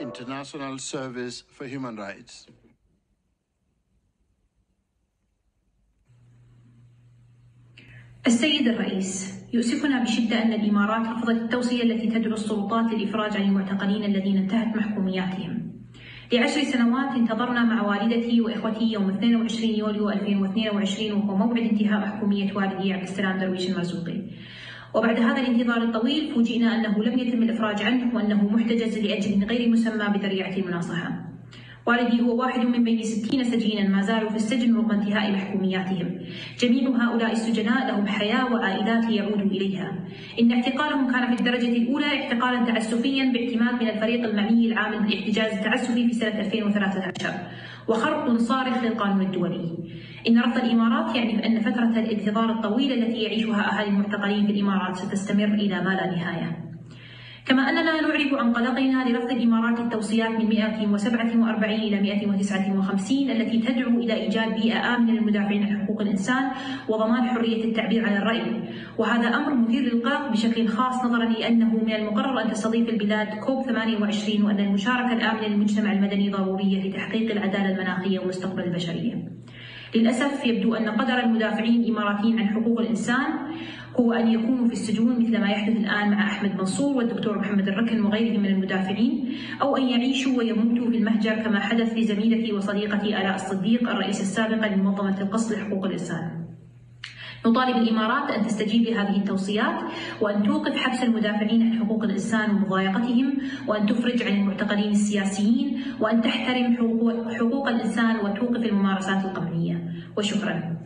International Service for Human Rights. السيد الرئيس يؤسفنا بشدة أن الإمارات رفضت التوصية التي تدعو السلطات للإفراج عن المعتقلين الذين انتهت محكومياتهم لعشر سنوات انتظرنا مع والدتي وإخوتي يوم 22 يوليو 2022 وهو موعد انتهاء محكومية والدي عبد السلام درويش المرزوقي وبعد هذا الانتظار الطويل فوجئنا أنه لم يتم الإفراج عنه وأنه محتجز لأجل غير مسمى بذريعة المناصحة. والدي هو واحد من بين ستين سجينا ما زالوا في السجن رغم انتهاء محكومياتهم. جميع هؤلاء السجناء لهم حياة وعائلات يعودوا إليها. إن اعتقالهم كان في الدرجة الأولى اعتقالا تعسفيا باعتماد من الفريق المعني العامل بالاحتجاز التعسفي في سنة 2013 وخرق صارخ للقانون الدولي. إن رفض الإمارات يعني أن فترة الانتظار الطويلة التي يعيشها أهالي المعتقلين في الإمارات ستستمر إلى ما لا نهاية. كما أننا نعرب عن قلقنا لرفض الإمارات التوصيات من 147 إلى 159 التي تدعو إلى إيجاد بيئة آمنة للمدافعين عن حقوق الإنسان وضمان حرية التعبير عن الرأي. وهذا أمر مثير للقلق بشكل خاص نظرا لأنه من المقرر أن تستضيف البلاد كوب 28 وأن المشاركة الآمنة للمجتمع المدني ضرورية لتحقيق العدالة المناخية ومستقبل البشرية. للأسف يبدو أن قدر المدافعين الإماراتيين عن حقوق الإنسان هو أن يكونوا في السجون مثل ما يحدث الآن مع أحمد منصور والدكتور محمد الركن وغيرهم من المدافعين أو أن يعيشوا ويموتوا في المهجر كما حدث لزميلتي وصديقتي آلاء الصديق الرئيس السابق لمنظمة القصد لحقوق الإنسان. نطالب الإمارات أن تستجيب لهذه التوصيات وأن توقف حبس المدافعين عن حقوق الإنسان ومضايقتهم وأن تفرج عن المعتقلين السياسيين وأن تحترم حقوق الإنسان وتوقف الممارسات القمعية. وشكرا.